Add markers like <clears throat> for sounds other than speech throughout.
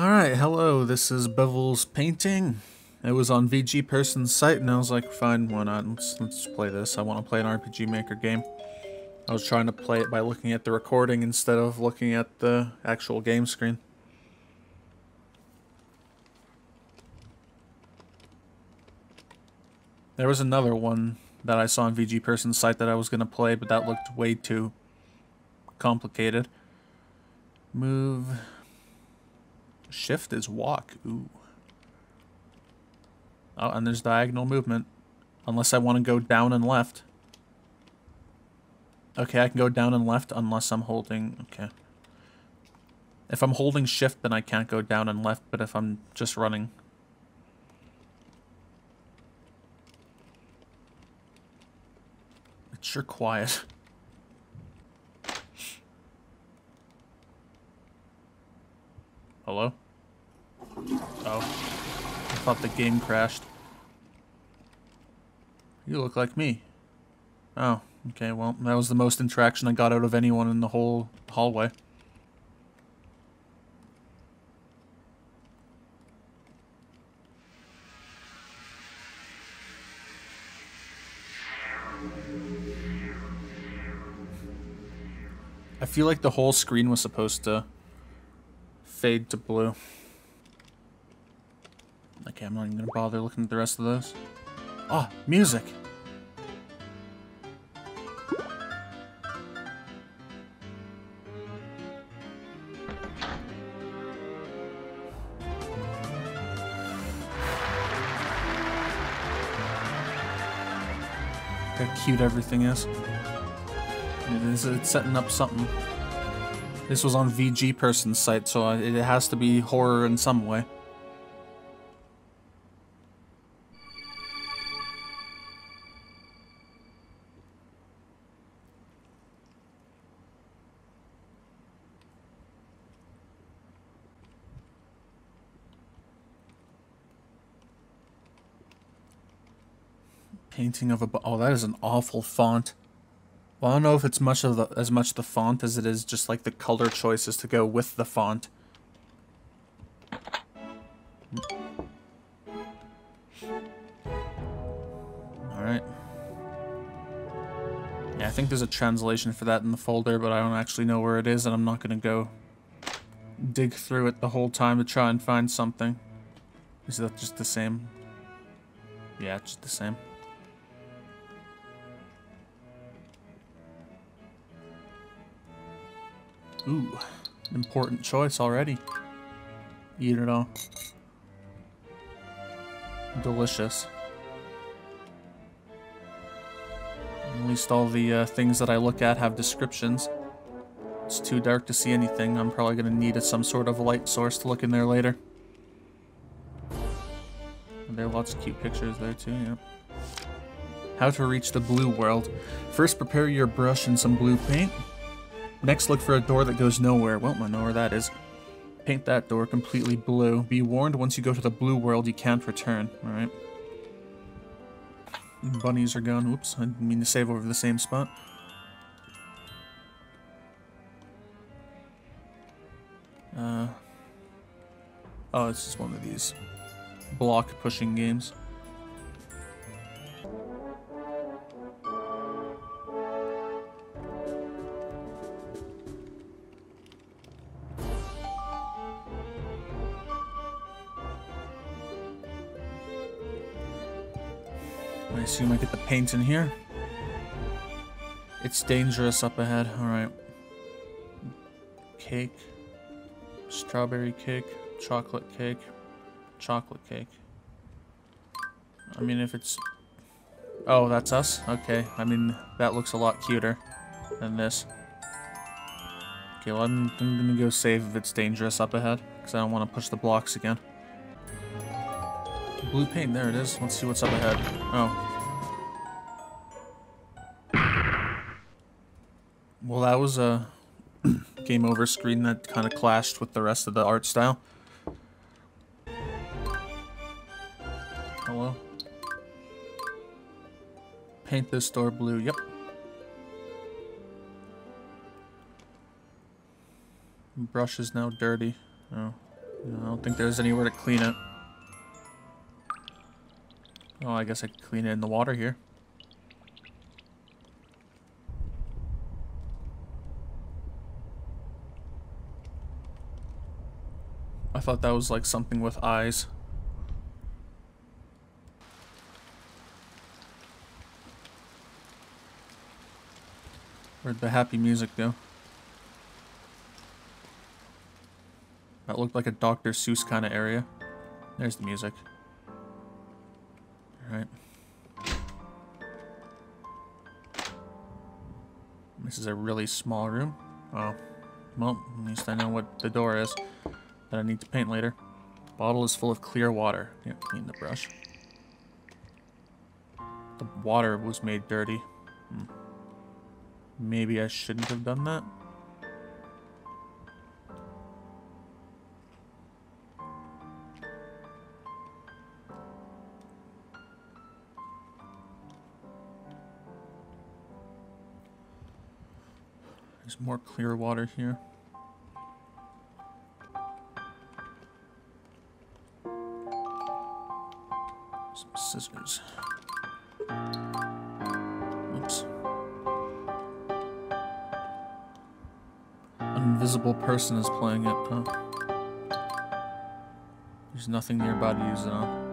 Alright, hello, this is Bevel's painting. It was on VG Person's site and I was like, fine, why not? Let's, let's play this. I want to play an RPG Maker game. I was trying to play it by looking at the recording instead of looking at the actual game screen. There was another one that I saw on VG Person's site that I was going to play, but that looked way too complicated. Move. Shift is walk. Ooh. Oh, and there's diagonal movement. Unless I want to go down and left. Okay, I can go down and left unless I'm holding... Okay. If I'm holding shift, then I can't go down and left, but if I'm just running... It's sure quiet. <laughs> Hello? Oh. I thought the game crashed. You look like me. Oh, okay, well, that was the most interaction I got out of anyone in the whole hallway. I feel like the whole screen was supposed to fade to blue. Okay, I'm not even gonna bother looking at the rest of those. Oh, music! How cute everything is it's setting up something. This was on VG Person's site, so it has to be horror in some way. Painting of a... Oh, that is an awful font. Well, I don't know if it's much of the as much the font as it is just like the color choices to go with the font. Alright. Yeah, I think there's a translation for that in the folder, but I don't actually know where it is, and I'm not going to go dig through it the whole time to try and find something. Is that just the same? Yeah, it's just the same. Ooh, important choice already. Eat it all. Delicious. At least all the uh, things that I look at have descriptions. It's too dark to see anything. I'm probably going to need some sort of light source to look in there later. There are lots of cute pictures there too, yeah. How to reach the blue world. First prepare your brush and some blue paint. Next, look for a door that goes nowhere. Well, I know where that is. Paint that door completely blue. Be warned, once you go to the blue world, you can't return. Alright. Bunnies are gone. Oops, I didn't mean to save over the same spot. Uh, oh, it's just one of these block pushing games. Paint in here. It's dangerous up ahead. Alright. Cake. Strawberry cake. Chocolate cake. Chocolate cake. I mean, if it's... Oh, that's us? Okay. I mean, that looks a lot cuter than this. Okay, well, I'm, I'm gonna go save if it's dangerous up ahead, because I don't want to push the blocks again. Blue paint, there it is. Let's see what's up ahead. Oh. Well, that was a <clears throat> game over screen that kind of clashed with the rest of the art style. Oh, Hello? Paint this door blue, yep. Brush is now dirty. Oh. I don't think there's anywhere to clean it. Oh, I guess I could clean it in the water here. I thought that was like something with eyes. Where'd the happy music go? That looked like a Dr. Seuss kind of area. There's the music. Alright. This is a really small room. Oh. Well, at least I know what the door is that I need to paint later. Bottle is full of clear water. Yeah, clean the brush. The water was made dirty. Hmm. Maybe I shouldn't have done that. There's more clear water here. Person is playing it, huh? There's nothing nearby to use it on.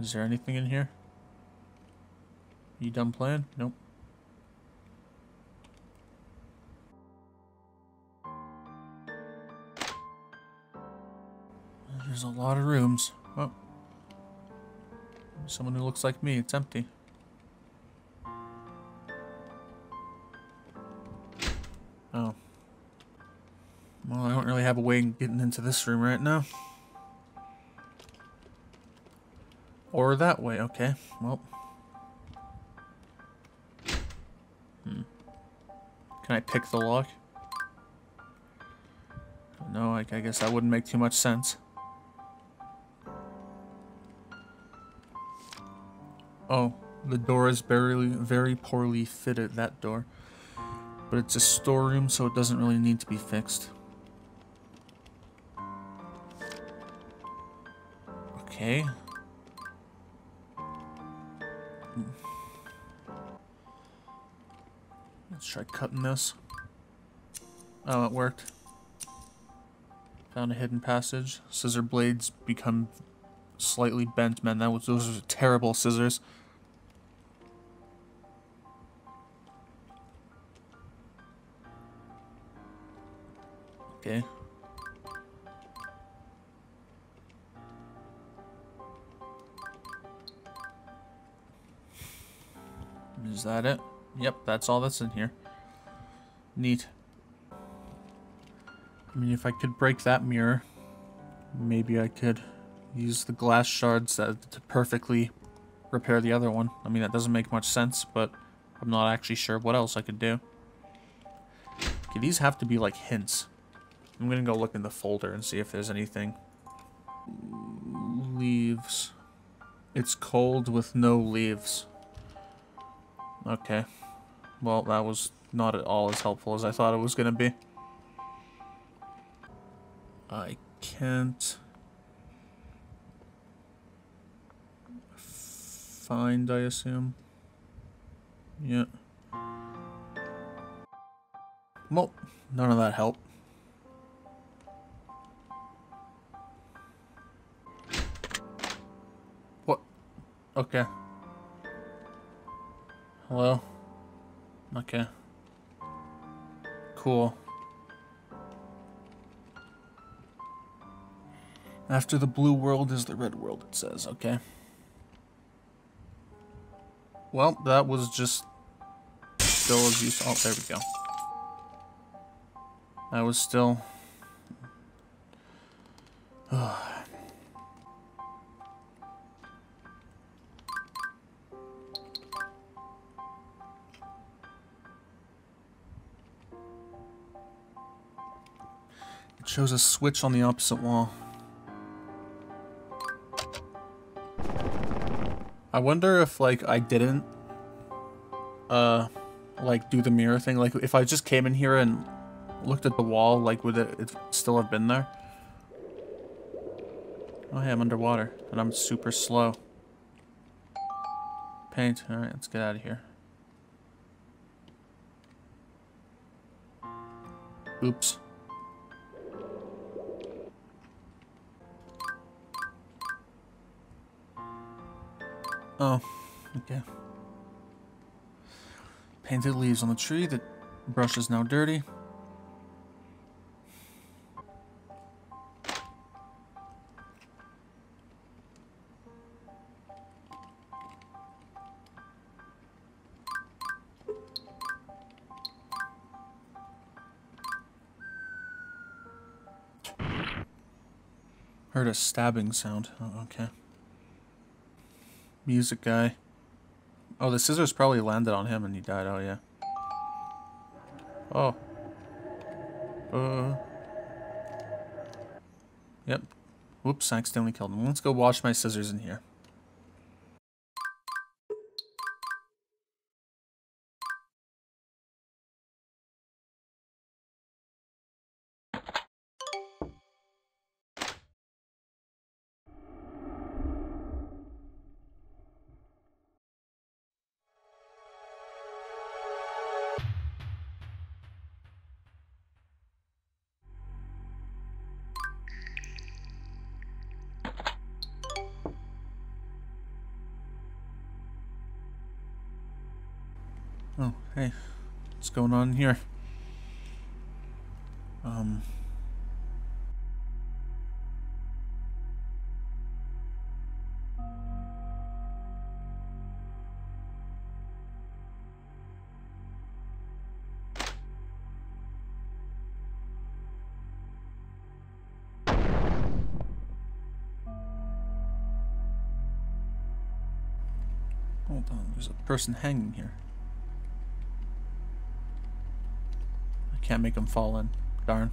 Is there anything in here? You done playing? Nope. There's a lot of rooms. Oh. Someone who looks like me. It's empty. Oh. Well, I don't really have a way of getting into this room right now. Or that way, okay. Well. Hmm. Can I pick the lock? No, I, I guess that wouldn't make too much sense. Oh, the door is very, very poorly fitted, that door. But it's a storeroom, so it doesn't really need to be fixed. Okay. Let's try cutting this. Oh, it worked. Found a hidden passage. Scissor blades become slightly bent. Man, that was those are terrible scissors. Okay. Is that it? Yep, that's all that's in here. Neat. I mean, if I could break that mirror, maybe I could use the glass shards to perfectly repair the other one. I mean, that doesn't make much sense, but I'm not actually sure what else I could do. Okay, these have to be like hints. I'm gonna go look in the folder and see if there's anything. Leaves. It's cold with no leaves. Okay. Well, that was not at all as helpful as I thought it was to be. I can't find, I assume. Yeah. Well, none of that helped. Okay. Hello? Okay. Cool. After the blue world is the red world, it says, okay. Well, that was just still as useful. Oh, there we go. That was still... <sighs> <sighs> Shows a switch on the opposite wall. I wonder if, like, I didn't, uh, like do the mirror thing? Like if I just came in here and looked at the wall, like would it, it still have been there? Oh hey, I'm underwater and I'm super slow. Paint. Alright, let's get out of here. Oops. Oh, okay. Painted leaves on the tree. The brush is now dirty. Heard a stabbing sound. Oh, okay. Music guy. Oh, the scissors probably landed on him and he died. Oh, yeah. Oh. Uh. Yep. Whoops, I accidentally killed him. Let's go wash my scissors in here. Oh, hey. What's going on here? Um... Hold on, there's a person hanging here. Can't make them fall in. Darn.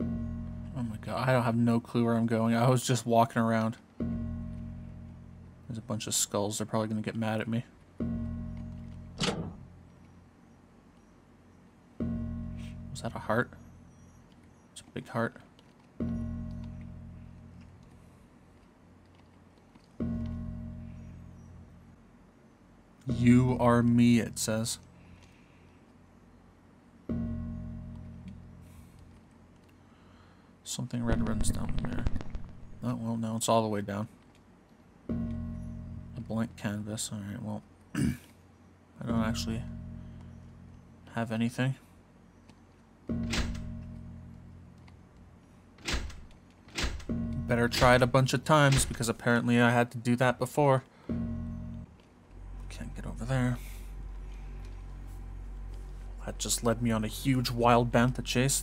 Oh my god, I don't have no clue where I'm going. I was just walking around. There's a bunch of skulls. They're probably going to get mad at me. Was that a heart? Big heart. You are me, it says. Something red runs down there. Oh, well, no, it's all the way down. A blank canvas. Alright, well, <clears throat> I don't actually have anything. Better try it a bunch of times because apparently I had to do that before. Can't get over there. That just led me on a huge wild bantha chase.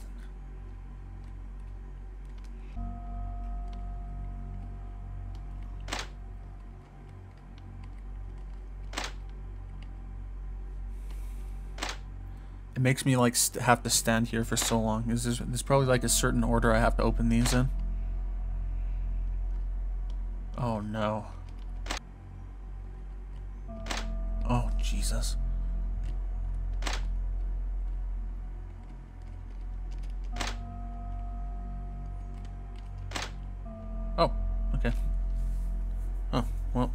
It makes me like have to stand here for so long. Is this, there's probably like a certain order I have to open these in. Oh, okay. Oh, well.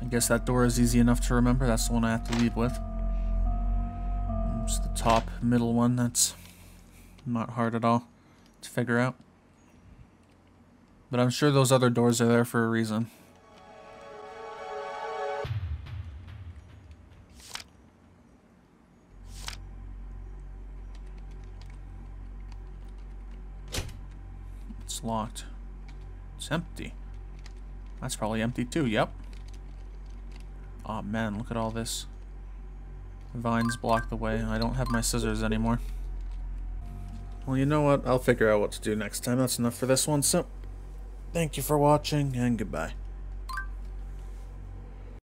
I guess that door is easy enough to remember. That's the one I have to leave with. It's the top middle one. That's not hard at all to figure out. But I'm sure those other doors are there for a reason. Locked. It's empty. That's probably empty too, yep. Oh man, look at all this. Vines block the way. I don't have my scissors anymore. Well, you know what? I'll figure out what to do next time. That's enough for this one, so... Thank you for watching, and goodbye.